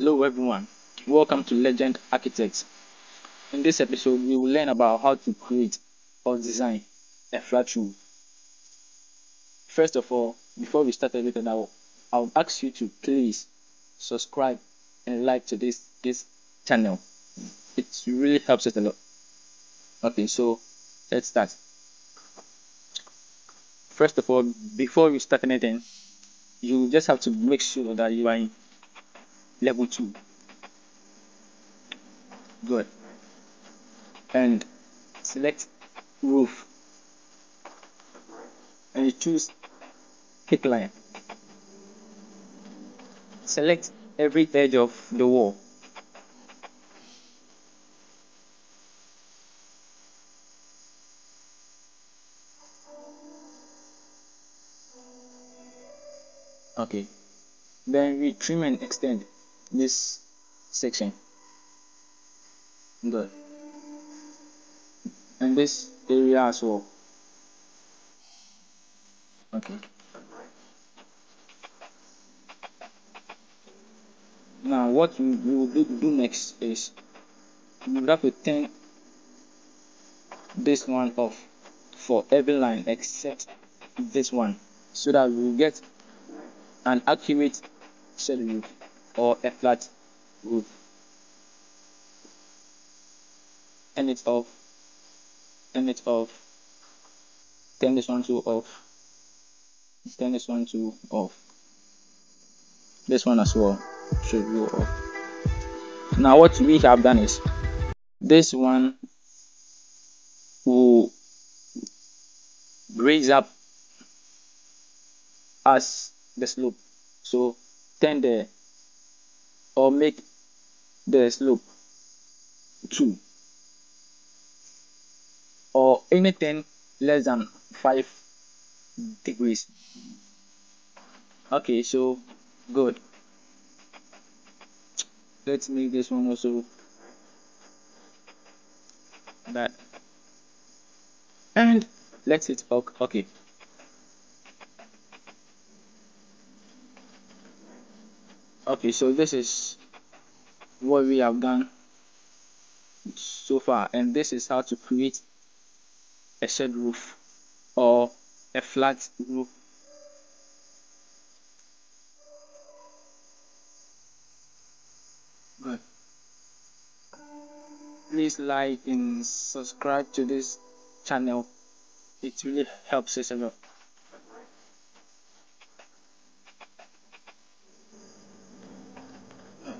Hello everyone, welcome to Legend Architects. In this episode, we will learn about how to create or design a flat roof. First of all, before we start everything, I will, I will ask you to please subscribe and like to this this channel. It really helps us a lot. Okay, so let's start. First of all, before we start anything, you just have to make sure that you are in level 2 good. And select roof. And you choose hit line. Select every edge of the wall. Okay. Then we trim and extend this section. Good. And this area as well. Okay. Now what we will do, do next is we have to turn this one off for every line except this one so that we will get an accurate shed roof or a flat roof. Turn it off, turn it off, turn this one to off, turn this one to off. This one as well should go off. Now what we have done is this one will raise up as the slope. So turn the or make the slope? 2 or anything less than 5 degrees. Okay so good. Let's make this one also that. And let's hit okay okay so this is what we have done so far and this is how to create a shed roof or a flat roof. Good. Please like and subscribe to this channel. It really helps us a lot